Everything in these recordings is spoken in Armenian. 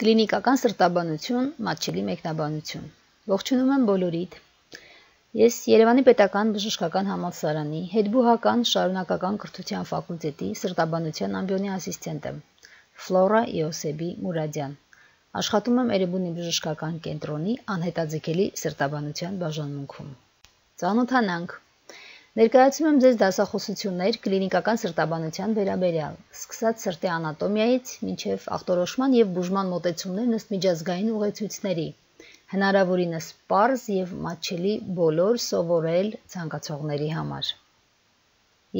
Կլինիկական սրտաբանություն, մատչելի մեկնաբանություն։ Ողջունում եմ բոլորիդ։ Ես Երևանի Պետական Բժշկական Համալսարանի հետբուհական շարունակական կրթության ֆակուլտետի սրտաբանության ամբիոնի ասիստենտ եմ։ Ֆլորա Իոսեբի Մուրադյան։ Աշխատում եմ Էրեբունի բժշկական կենտրոնի անհետաձգելի սրտաբանության բաժանմունքում։ Ծանոթանանք։ Ներկայացում եմ ձեզ դասախոսություններ կլինիկական սրտաբանության վերաբերյալ, սկսած սրտի անատոմիայից մինչև ախտորոշման եւ բուժման մոտեցումներն ըստ միջազգային ուղեցույցների։ Հնարավորինս པարզ եւ մատչելի բոլոր սովորել ցանկացողների համար։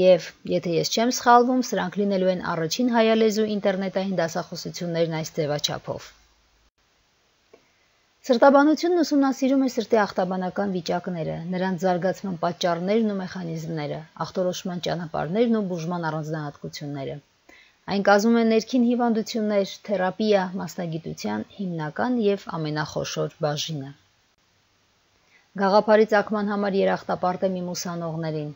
Եվ եթե ես չեմ սխալվում, սրանք լինելու են առաջին հայալեզու ինտերնետային դասախոսություններն այս ձևաչափով։ Սրտաբանությունն ուսումնասիրում է սրտի ախտաբանական վիճակները, նրանց զարգացման պատճառներն ու մեխանիզմները, ախտորոշման ճանապարհներն ու բուժման առանձնահատկությունները։ Այն կազմում է ներքին հիվանդություններ, թերապիա, մասնագիտության հիմնական եւ ամենախոշոր բաժինը։ Գաղափարի ցակման համար երախտապարտ եմ իմ ուսանողներին,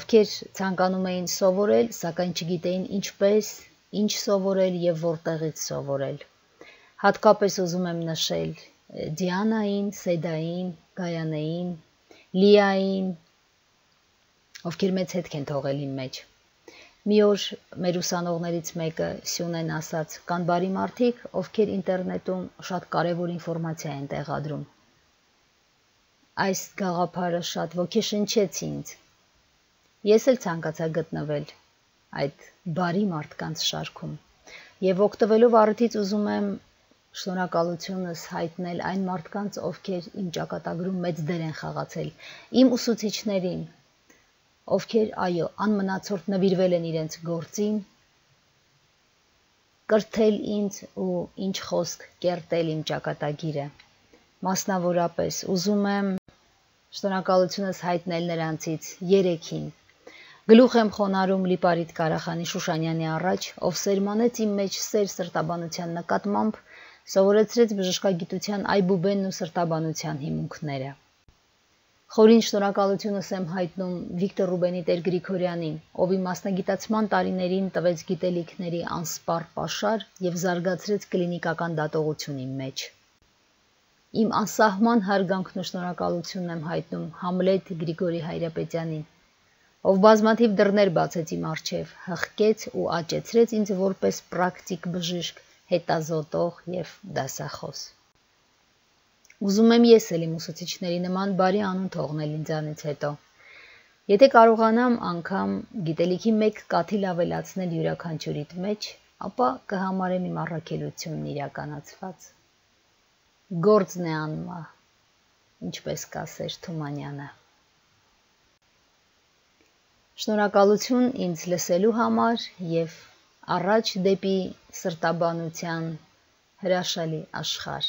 ովքեր ցանկանում էին սովորել, սակայն չգիտեին ինչպես, ինչ սովորել եւ որտեղից սովորել։ Հատկապես ուզում եմ նշել Դիանային, Սեդային, Գայանեին, Լիային, ովքեր մեծ հետք են թողել իմ մեջ։ Մի օր մեր ուսանողներից մեկը Սյունեն ասաց. «Կան բարի մարդիկ, ովքեր ինտերնետում շատ կարևոր ինֆորմացիա են տեղադրում»։ Այս գաղափարը շատ ոգեշնչեց ինձ։ Ես էլ ցանկացա գտնվել այդ բարի մարդկանց շարքում։ Եվ օգտվելով առիթից ուզում եմ շնորհակալությունս հայտնել այն մարդկանց, ովքեր իմ ճակատագրում մեծ դեր են խաղացել, իմ ուսուցիչներին, ովքեր, այո, անմնացորդ նվիրվել են իրենց գործին, կրթել ինձ ու ինչ խոսք կերտել իմ ճակատագիրը։ Մասնավորապես ուզում եմ շնորհակալությունս հայտնել նրանցից 3-ին։ Գլուխ եմ խոնարհում Լիպարիտ Կարախանի Շուշանյանի առաջ, ով սերմանեց իմ մեջ սեր սրտաբանության նկատմամբ սովորեցրեց բժշկագիտության այբուբենն ու սրտաբանության հիմունքները։ Խորին շնորհակալությունս եմ հայտնում Վիկտոր Ռուբենի Տեր Գրիգորյանին, ով իմ մասնագիտացման տարիներին տվեց գիտելիքների անսպառ pašար եւ զարգացրեց կլինիկական դատողություն իմ մեջ։ Իմ անսահման հարգանքն ու շնորհակալությունն եմ հայտնում Համլետ Գրիգորի Հայրապետյանին, ով բազմաթիվ դռներ բացեց իմ առջև, հղկեց ու աճեցրեց ինձ որպես պրակտիկ բժիշկ հետազոտող եւ դասախոս։ Ուզում եմ ես էլ իմ ուսուցիչների նման բարի անուն թողնել ինձանից հետո։ Եթե կարողանամ անգամ գիտելիքի մեկ կաթիլ ավելացնել յուրաքանչյուրիդ մեջ, ապա կհամարեմ իմ առաքելությունն իրականացված։ Գործն է անմա, ինչպես կասեր Թումանյանը։ Շնորհակալություն ինձ լսելու համար եւ առաջ դեպի սրտաբանության հրաշալի աշխարհ